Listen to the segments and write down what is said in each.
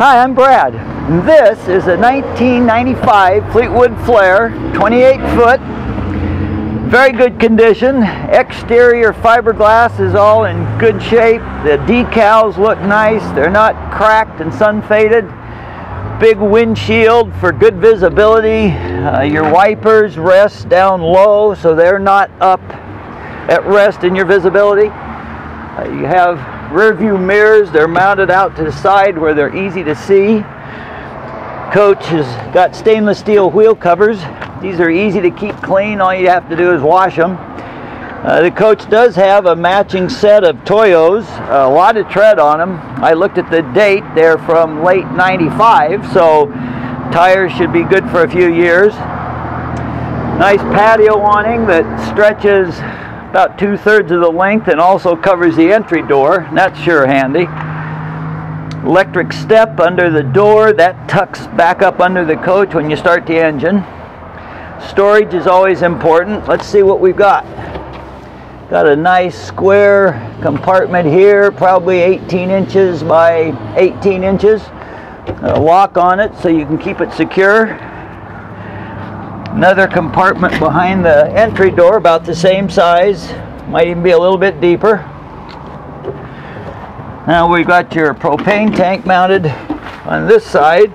Hi, I'm Brad. This is a 1995 Fleetwood Flair, 28 foot, very good condition. Exterior fiberglass is all in good shape. The decals look nice. They're not cracked and sun faded. Big windshield for good visibility. Uh, your wipers rest down low so they're not up at rest in your visibility. Uh, you have rear view mirrors. They're mounted out to the side where they're easy to see. Coach has got stainless steel wheel covers. These are easy to keep clean. All you have to do is wash them. Uh, the coach does have a matching set of Toyos, a lot of tread on them. I looked at the date, they're from late 95, so tires should be good for a few years. Nice patio awning that stretches about two thirds of the length and also covers the entry door. That's sure handy. Electric step under the door that tucks back up under the coach when you start the engine. Storage is always important. Let's see what we've got. Got a nice square compartment here, probably 18 inches by 18 inches. A lock on it so you can keep it secure. Another compartment behind the entry door, about the same size, might even be a little bit deeper. Now we've got your propane tank mounted on this side,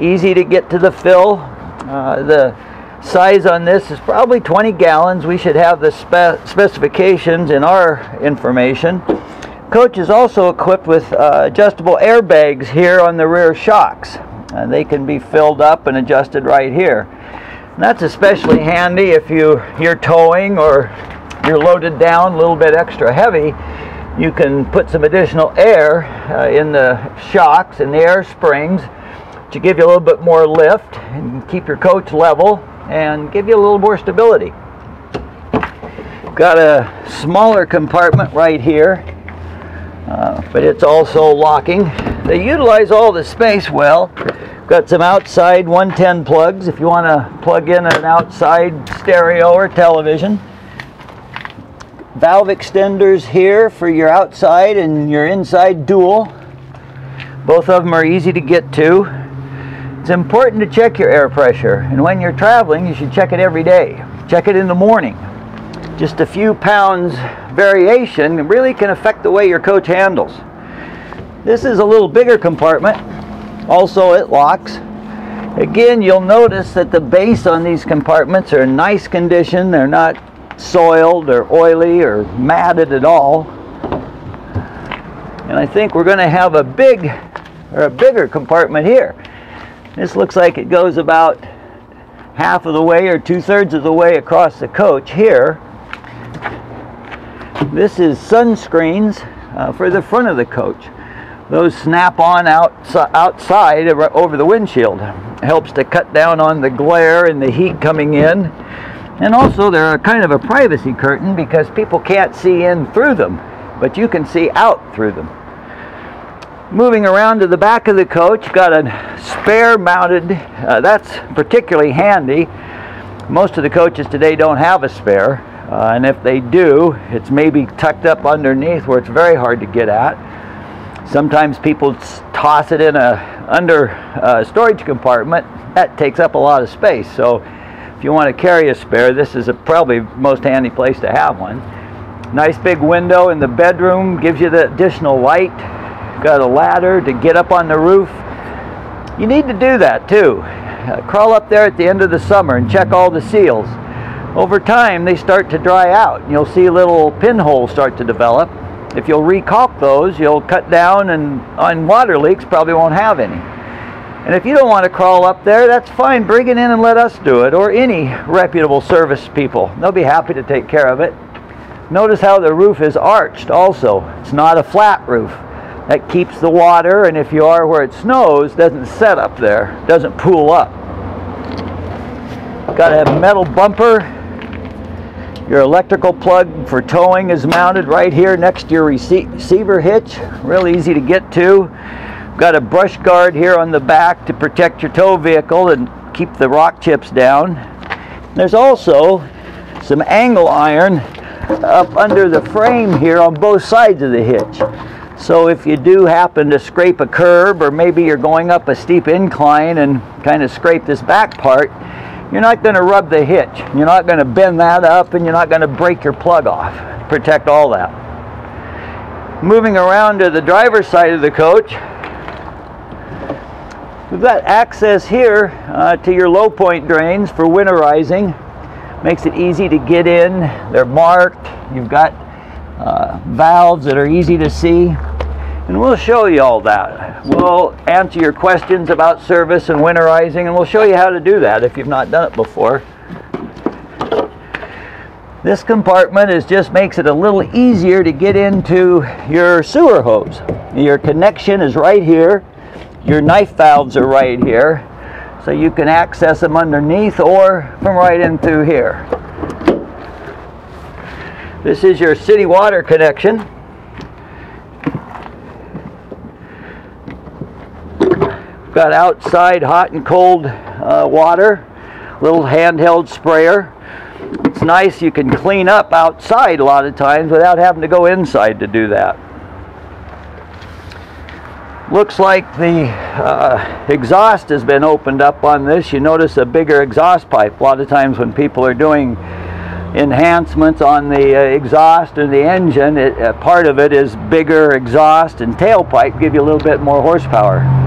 easy to get to the fill. Uh, the size on this is probably 20 gallons. We should have the spe specifications in our information. Coach is also equipped with uh, adjustable airbags here on the rear shocks. Uh, they can be filled up and adjusted right here. That's especially handy if you, you're towing or you're loaded down a little bit extra heavy. You can put some additional air uh, in the shocks and the air springs to give you a little bit more lift and keep your coach level and give you a little more stability. Got a smaller compartment right here, uh, but it's also locking. They utilize all the space well. Got some outside 110 plugs if you want to plug in an outside stereo or television. Valve extenders here for your outside and your inside dual. Both of them are easy to get to. It's important to check your air pressure, and when you're traveling, you should check it every day. Check it in the morning. Just a few pounds variation really can affect the way your coach handles. This is a little bigger compartment. Also, it locks. Again, you'll notice that the base on these compartments are in nice condition. They're not soiled or oily or matted at all. And I think we're going to have a big or a bigger compartment here. This looks like it goes about half of the way or two-thirds of the way across the coach here. This is sunscreens uh, for the front of the coach. Those snap on out, outside over the windshield. It helps to cut down on the glare and the heat coming in. And also they're a kind of a privacy curtain because people can't see in through them, but you can see out through them. Moving around to the back of the coach, got a spare mounted, uh, that's particularly handy. Most of the coaches today don't have a spare, uh, and if they do, it's maybe tucked up underneath where it's very hard to get at. Sometimes people toss it in a under storage compartment. That takes up a lot of space. So if you want to carry a spare, this is a probably most handy place to have one. Nice big window in the bedroom gives you the additional light. Got a ladder to get up on the roof. You need to do that too. Uh, crawl up there at the end of the summer and check all the seals. Over time, they start to dry out. And you'll see little pinholes start to develop. If you'll recalk those, you'll cut down and on water leaks probably won't have any. And if you don't want to crawl up there, that's fine. Bring it in and let us do it, or any reputable service people. They'll be happy to take care of it. Notice how the roof is arched also. It's not a flat roof. That keeps the water, and if you are where it snows, doesn't set up there, doesn't pool up. Got a metal bumper your electrical plug for towing is mounted right here next to your receiver hitch. Real easy to get to. Got a brush guard here on the back to protect your tow vehicle and keep the rock chips down. There's also some angle iron up under the frame here on both sides of the hitch. So if you do happen to scrape a curb or maybe you're going up a steep incline and kind of scrape this back part, you're not going to rub the hitch. You're not going to bend that up and you're not going to break your plug off. Protect all that. Moving around to the driver's side of the coach, we've got access here uh, to your low point drains for winterizing. Makes it easy to get in. They're marked. You've got uh, valves that are easy to see. And we'll show you all that. We'll answer your questions about service and winterizing, and we'll show you how to do that if you've not done it before. This compartment is just makes it a little easier to get into your sewer hose. Your connection is right here. Your knife valves are right here. So you can access them underneath or from right in through here. This is your city water connection. Got outside hot and cold uh, water, little handheld sprayer. It's nice you can clean up outside a lot of times without having to go inside to do that. Looks like the uh, exhaust has been opened up on this. You notice a bigger exhaust pipe. A lot of times when people are doing enhancements on the uh, exhaust or the engine, it, uh, part of it is bigger exhaust and tailpipe give you a little bit more horsepower.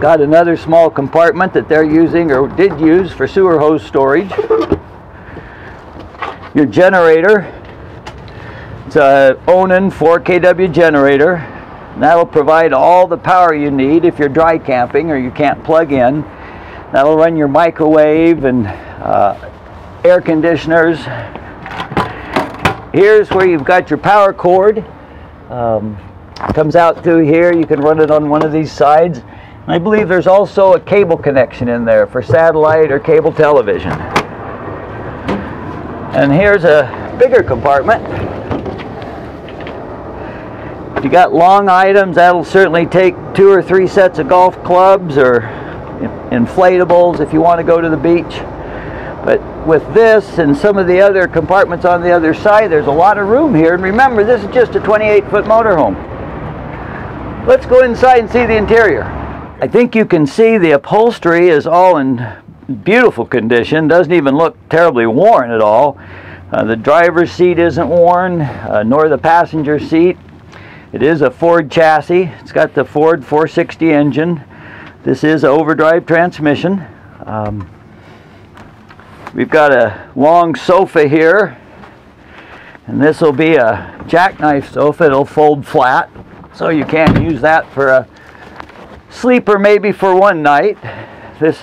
Got another small compartment that they're using or did use for sewer hose storage. Your generator, it's a Onan 4 kW generator. And that'll provide all the power you need if you're dry camping or you can't plug in. That'll run your microwave and uh, air conditioners. Here's where you've got your power cord. Um, comes out through here. You can run it on one of these sides. I believe there's also a cable connection in there for satellite or cable television. And here's a bigger compartment. If you got long items, that'll certainly take two or three sets of golf clubs or inflatables if you want to go to the beach. But with this and some of the other compartments on the other side, there's a lot of room here. And remember, this is just a 28 foot motorhome. Let's go inside and see the interior. I think you can see the upholstery is all in beautiful condition. Doesn't even look terribly worn at all. Uh, the driver's seat isn't worn, uh, nor the passenger seat. It is a Ford chassis. It's got the Ford 460 engine. This is overdrive transmission. Um, we've got a long sofa here. And this will be a jackknife sofa. It'll fold flat. So you can't use that for a sleeper maybe for one night. This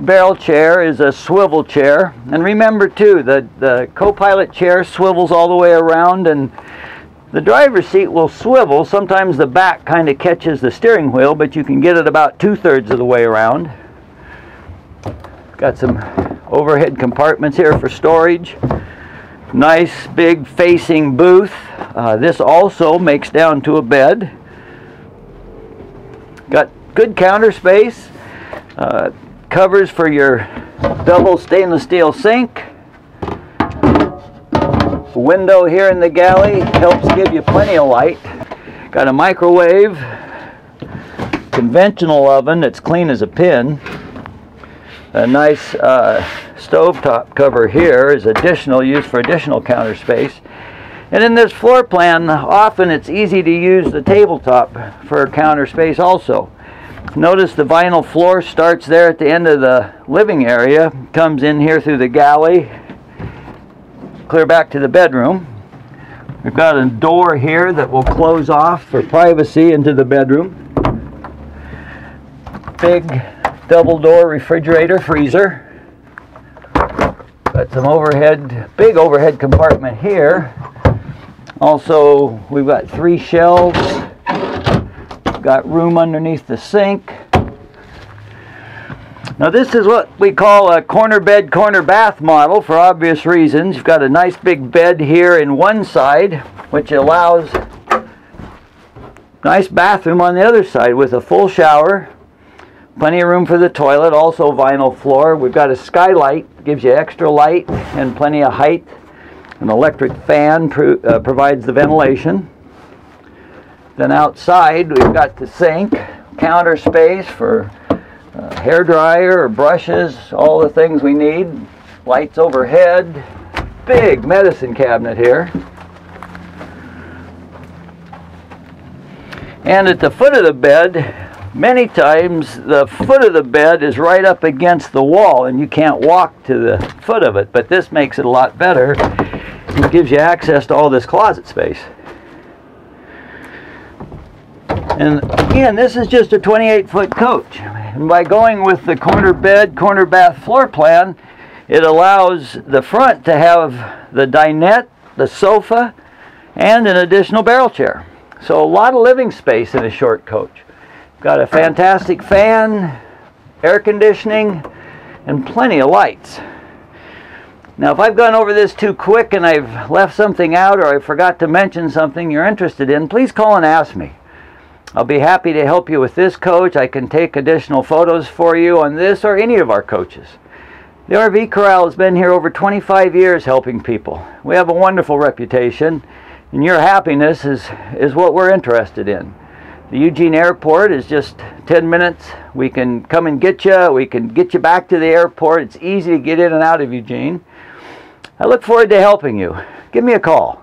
barrel chair is a swivel chair. And remember too, the, the co-pilot chair swivels all the way around and the driver's seat will swivel. Sometimes the back kind of catches the steering wheel, but you can get it about two-thirds of the way around. Got some overhead compartments here for storage. Nice big facing booth. Uh, this also makes down to a bed. Got good counter space. Uh, covers for your double stainless steel sink. Window here in the galley helps give you plenty of light. Got a microwave, conventional oven that's clean as a pin. A nice uh, stovetop cover here is additional use for additional counter space. And in this floor plan, often it's easy to use the tabletop for counter space also. Notice the vinyl floor starts there at the end of the living area, comes in here through the galley, clear back to the bedroom. We've got a door here that will close off for privacy into the bedroom. Big double door refrigerator freezer. Got some overhead, big overhead compartment here. Also, we've got three shelves Got room underneath the sink. Now this is what we call a corner bed, corner bath model for obvious reasons. You've got a nice big bed here in one side, which allows nice bathroom on the other side with a full shower, plenty of room for the toilet, also vinyl floor. We've got a skylight, gives you extra light and plenty of height. An electric fan pro uh, provides the ventilation. Then outside we've got the sink, counter space for uh, hair dryer or brushes, all the things we need. Lights overhead, big medicine cabinet here. And at the foot of the bed, many times the foot of the bed is right up against the wall and you can't walk to the foot of it. But this makes it a lot better. It gives you access to all this closet space. And again, this is just a 28 foot coach. And by going with the corner bed, corner bath floor plan, it allows the front to have the dinette, the sofa, and an additional barrel chair. So a lot of living space in a short coach. Got a fantastic fan, air conditioning, and plenty of lights. Now, if I've gone over this too quick and I've left something out or I forgot to mention something you're interested in, please call and ask me. I'll be happy to help you with this coach. I can take additional photos for you on this or any of our coaches. The RV Corral has been here over 25 years helping people. We have a wonderful reputation, and your happiness is, is what we're interested in. The Eugene Airport is just 10 minutes. We can come and get you. We can get you back to the airport. It's easy to get in and out of Eugene. I look forward to helping you. Give me a call.